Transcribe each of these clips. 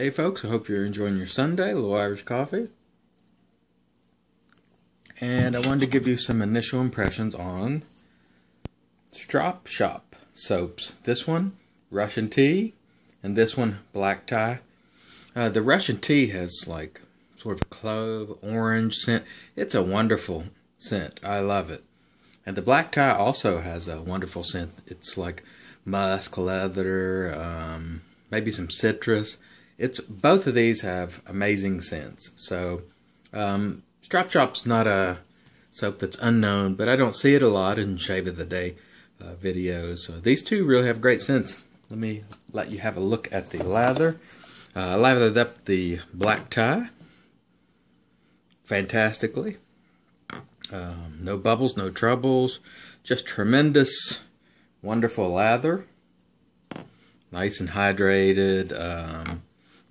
Hey folks, I hope you're enjoying your Sunday, little Irish coffee. And I wanted to give you some initial impressions on Strop Shoppe soaps. This one, Russian tea, and this one, black tie. Uh, the Russian tea has like sort of clove, orange scent. It's a wonderful scent. I love it. And the black tie also has a wonderful scent. It's like musk, leather, um, maybe some citrus it's both of these have amazing scents. So um, Strop Shoppe's not a soap that's unknown, but I don't see it a lot in Shave of the Day uh, videos. So these two really have great scents. Let me let you have a look at the lather. Uh, lathered up the black tie fantastically. Um, no bubbles, no troubles, just tremendous, wonderful lather. Nice and hydrated. Um,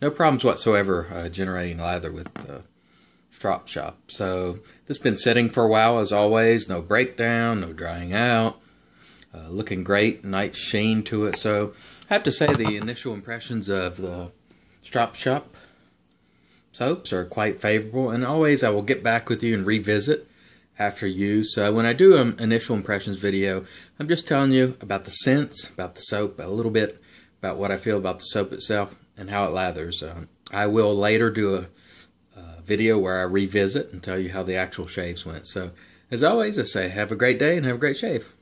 no problems whatsoever uh, generating lather with the Strop Shoppe. So this has been sitting for a while as always. No breakdown, no drying out. Uh, looking great, nice sheen to it. So I have to say the initial impressions of the Strop Shoppe soaps are quite favorable. And always I will get back with you and revisit after use. So when I do an initial impressions video, I'm just telling you about the scents, about the soap, a little bit about what I feel about the soap itself and how it lathers. Uh, I will later do a, a, video where I revisit and tell you how the actual shaves went. So, as always, I say have a great day and have a great shave.